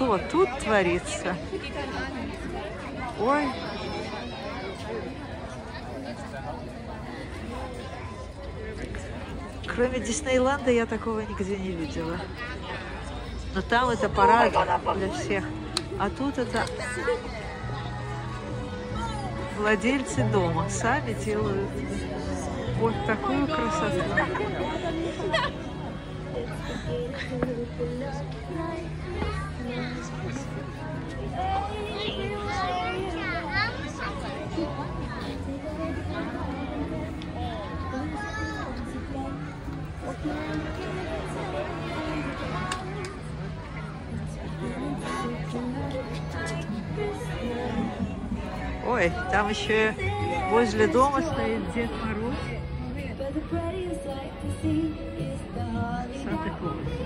что тут творится? Ой. Кроме Диснейленда я такого нигде не видела. Но там это парад для всех. А тут это владельцы дома сами делают вот такую красоту. Ой, там еще возле дома стоит Дед Мороз. Санта-Клаус.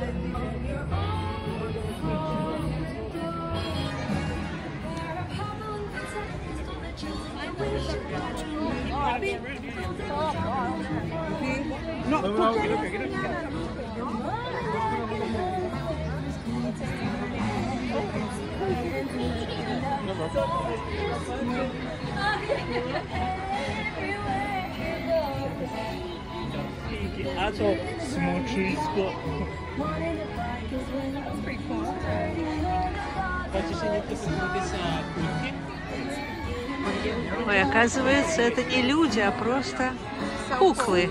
Ой, оказывается, это не люди, а просто куклы.